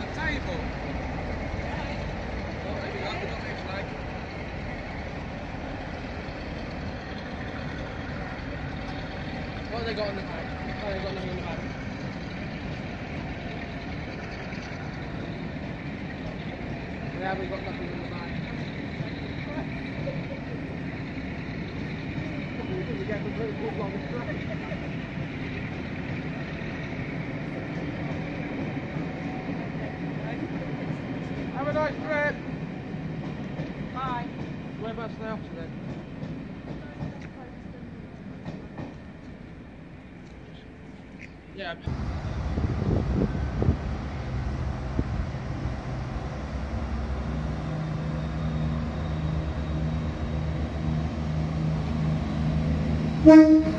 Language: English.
the table. What have they got in the bag? Oh, they've got nothing in the bag. They haven't got nothing in the bag. We get the blue ball on the track. Nice trip. Bye. Whereabouts are they off to then? Yeah. Thank